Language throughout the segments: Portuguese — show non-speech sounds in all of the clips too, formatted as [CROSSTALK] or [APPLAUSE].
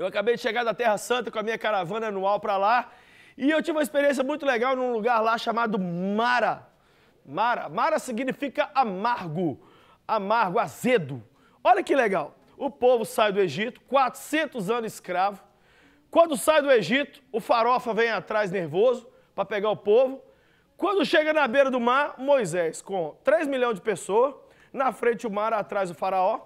Eu acabei de chegar da Terra Santa com a minha caravana anual para lá e eu tive uma experiência muito legal num lugar lá chamado Mara. Mara, Mara significa amargo, amargo, azedo. Olha que legal. O povo sai do Egito, 400 anos escravo. Quando sai do Egito, o farofa vem atrás nervoso para pegar o povo. Quando chega na beira do mar, Moisés, com 3 milhões de pessoas, na frente o mar, atrás o faraó.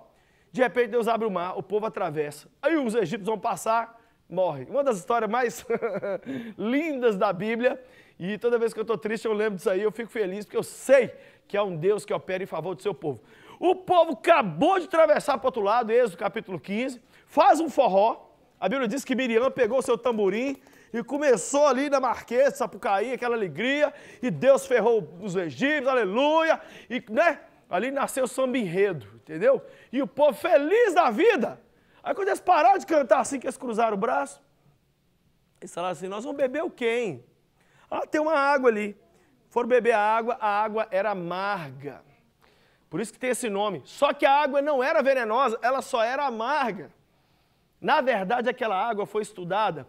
De repente Deus abre o mar, o povo atravessa. Aí os egípcios vão passar, morre. Uma das histórias mais [LAUGHS] lindas da Bíblia. E toda vez que eu estou triste, eu lembro disso aí, eu fico feliz, porque eu sei que é um Deus que opera em favor do seu povo. O povo acabou de atravessar para o outro lado, Êxodo capítulo 15, faz um forró. A Bíblia diz que Miriam pegou seu tamborim e começou ali na Marquesa, Sapucaí, aquela alegria, e Deus ferrou os egípcios, aleluia, e né? Ali nasceu o samba enredo, entendeu? E o povo feliz da vida. Aí quando eles pararam de cantar assim, que eles cruzaram o braço, eles falaram assim, nós vamos beber o quê, hein? Ah, tem uma água ali. Foram beber a água, a água era amarga. Por isso que tem esse nome. Só que a água não era venenosa, ela só era amarga. Na verdade, aquela água foi estudada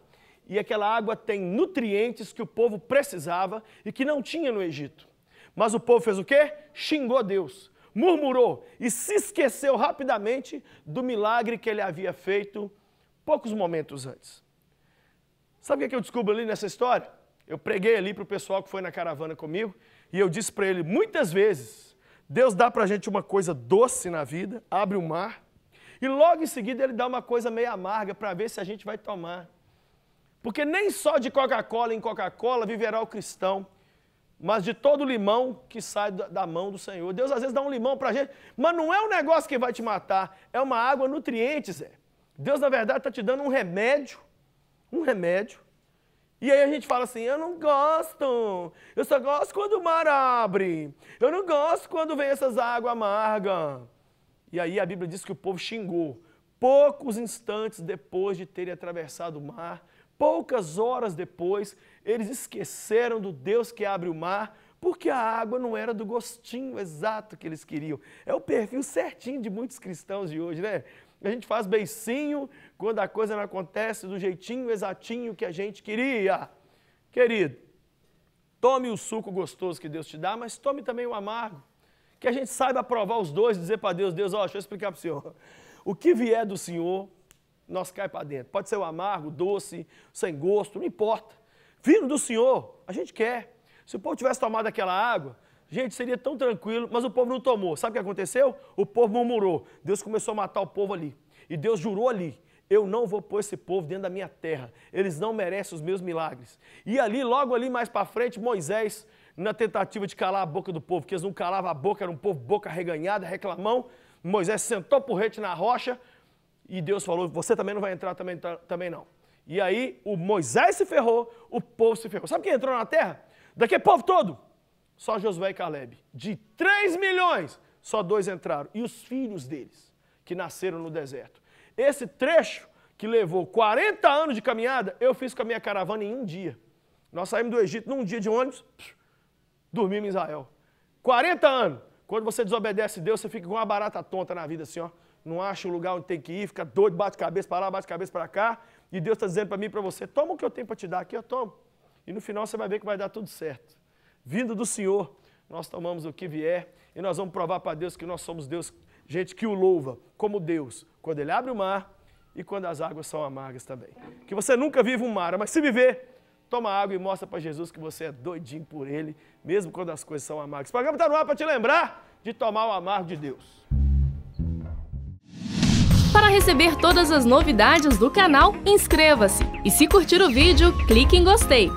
e aquela água tem nutrientes que o povo precisava e que não tinha no Egito. Mas o povo fez o quê? Xingou Deus, murmurou e se esqueceu rapidamente do milagre que ele havia feito poucos momentos antes. Sabe o que eu descubro ali nessa história? Eu preguei ali para o pessoal que foi na caravana comigo e eu disse para ele muitas vezes: Deus dá para a gente uma coisa doce na vida, abre o mar, e logo em seguida ele dá uma coisa meio amarga para ver se a gente vai tomar. Porque nem só de Coca-Cola em Coca-Cola viverá o cristão, mas de todo limão que sai da mão do Senhor. Deus às vezes dá um limão para a gente, mas não é um negócio que vai te matar, é uma água nutriente, Zé. Deus, na verdade, está te dando um remédio, um remédio. E aí a gente fala assim, eu não gosto, eu só gosto quando o mar abre, eu não gosto quando vem essas águas amargas. E aí a Bíblia diz que o povo xingou. Poucos instantes depois de terem atravessado o mar, Poucas horas depois, eles esqueceram do Deus que abre o mar, porque a água não era do gostinho exato que eles queriam. É o perfil certinho de muitos cristãos de hoje, né? A gente faz beicinho quando a coisa não acontece do jeitinho exatinho que a gente queria. Querido, tome o suco gostoso que Deus te dá, mas tome também o amargo. Que a gente saiba provar os dois, dizer para Deus, Deus, ó, deixa eu explicar para o Senhor. O que vier do Senhor, nós cai para dentro. Pode ser o amargo, doce, sem gosto, não importa. Vindo do Senhor, a gente quer. Se o povo tivesse tomado aquela água, gente, seria tão tranquilo, mas o povo não tomou. Sabe o que aconteceu? O povo murmurou. Deus começou a matar o povo ali. E Deus jurou ali: eu não vou pôr esse povo dentro da minha terra. Eles não merecem os meus milagres. E ali, logo ali mais para frente, Moisés, na tentativa de calar a boca do povo, que eles não calavam a boca, era um povo boca reganhada, reclamão. Moisés sentou porrete na rocha, e Deus falou: você também não vai entrar, também, também não. E aí o Moisés se ferrou, o povo se ferrou. Sabe quem entrou na terra? Daquele povo todo? Só Josué e Caleb. De 3 milhões, só dois entraram. E os filhos deles, que nasceram no deserto. Esse trecho que levou 40 anos de caminhada, eu fiz com a minha caravana em um dia. Nós saímos do Egito num dia de ônibus, dormimos em Israel. 40 anos. Quando você desobedece Deus, você fica com uma barata tonta na vida assim, ó não acha o lugar onde tem que ir, fica doido, bate cabeça para lá, bate cabeça para cá, e Deus está dizendo para mim e para você, toma o que eu tenho para te dar aqui, eu tomo. E no final você vai ver que vai dar tudo certo. Vindo do Senhor, nós tomamos o que vier, e nós vamos provar para Deus que nós somos Deus, gente que o louva como Deus, quando Ele abre o mar e quando as águas são amargas também. Que você nunca vive um mar, mas se viver, toma água e mostra para Jesus que você é doidinho por Ele, mesmo quando as coisas são amargas. O programa está no ar para te lembrar de tomar o amargo de Deus. Para receber todas as novidades do canal, inscreva-se e se curtir o vídeo, clique em gostei.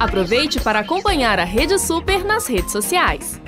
Aproveite para acompanhar a Rede Super nas redes sociais.